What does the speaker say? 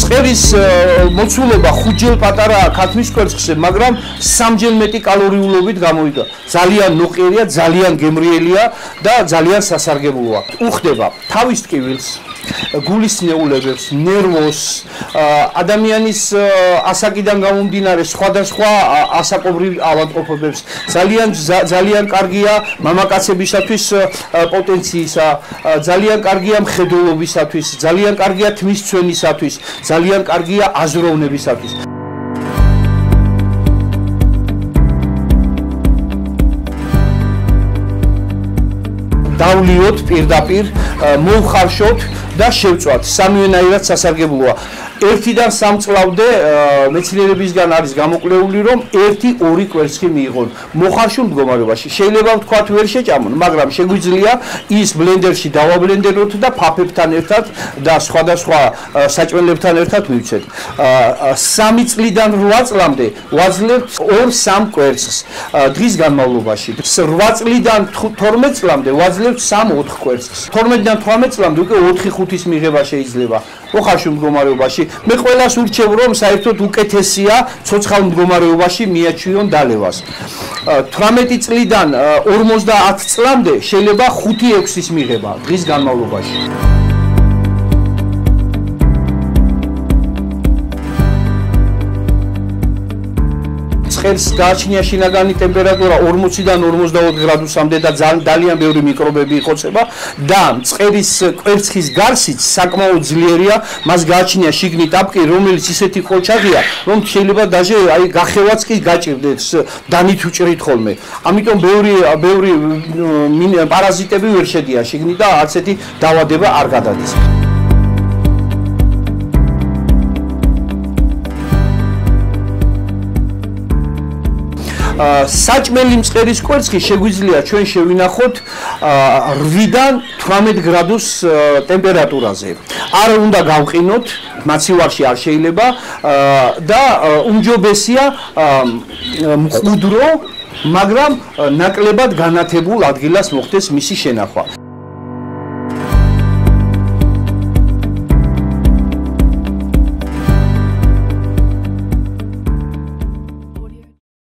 წყერის მოცულობა ხუთჯერ პატარაა ქათმის კვერცხზე, მაგრამ სამჯერ მეტი კალორიულობით გამოიდა. ძალიან ნოყიერია, ძალიან გემრიელია და ძალიან სასარგებლოა. უხდება თავის ტკივილს, გულის ნეულებებს, ნერვოს, ადამიანის ასაკიდან გამომდინარე სხვადასხვა ასაკობრივ ავადმყოფობებს. ძალიან ძალიან კარგია მამაკაცებისათვის პოტენციისა, ძალიან კარგია მხედველობისათვის, ძალიან კარგია თმის ცვენისათვის, ძალიან კარგია აზროვნებისათვის. დავლიოთ პირდაპირ, მოვხარშოთ და შევწვათ. სამივენაირად სასარგებლოა. ერთიდან სამ წლამდე მეცნიერებისგან არის გამოკვლეული რომ 1-2 კვერცხი მიიღონ მოხარშულ მდგომარეობაში. შეიძლება ვთქვათ ვერ შეჭამონ, მაგრამ შეგვიძლია ის ბლენდერში დავაბლენდეროთ და ფაფებთან ერთად და სხვადასხვა საჭმელებთან ერთად მივცეთ. 3 წლიდან 8 წლამდე ვაძლევთ 2-3 კვერცხს დღის განმავლობაში. 8 წლიდან 12 წლამდე ვაძლევთ 3-4 კვერცხს. 12-დან 18 წლამდე უკვე 4-5-ის მიღება შეიძლება. მოხარშულ მდგომარეობაში. მე ყველას ურჩევ რომ საერთოდ უკეთესია ცოცხალ მდგომარეობაში მიაჩვიონ დალევას. 18 წლიდან 50 წლამდე შეიძლება 5-6-ის მიღება დღის განმავლობაში ცხელს გააჩნია შინაგანი ტემპერატურა 40-დან 54 გრადუსამდე და ძალიან ბევრი მიკრობები იხოცება და წყერის კვერცხის გარსიც საკმაოდ ძლიერია, მას გააჩნია შიგნით აპკი, რომელიც ისეთი ყოჩაღია, რომ შეიძლება დაჟე აი გახევაც კი გაჭirdებს დანით უჭრით ხოლმე. ამიტომ ბევრი ბევრი პარაზიტები ვერ შედიან შიგნით და არც ერთი დაავადება არ გადადის. საჭმელი მწყერის კვერცხი შეგვიძლია ჩვენ შევინახოთ 8-დან 18 გრადუს ტემპერატურაზე. არ უნდა გავყინოთ, მაცივარში არ შეიძლება და უმჯობესია მყუდრო, მაგრამ ნაკლებად განათებულ ადგილას მოხდეს მისი შენახვა.